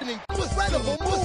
happening. incredible move.